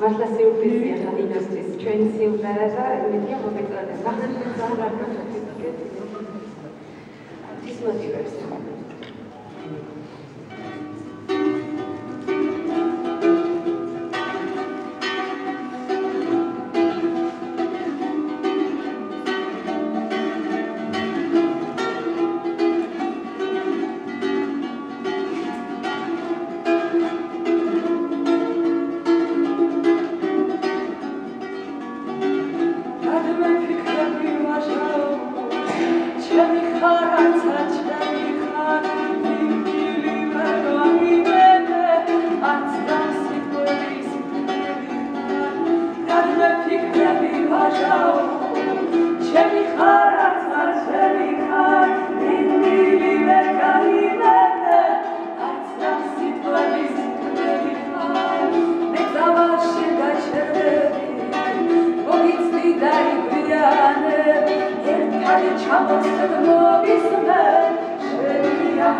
მართლა სიურპრიზია ხა იმისთვის ჩვენი სიმღერა და მეთქე მოგეწონება. ის მოტივებს. მე ფიქრები ვაშაო. ჩემი ხარ არცა ჩემი ხარ დიდი მე გამიმენე არც დამ სიტყვების ფიქრი ხარ რადგან ფიქრები ვაშაო. Zatem, the to mówi sobie, że ja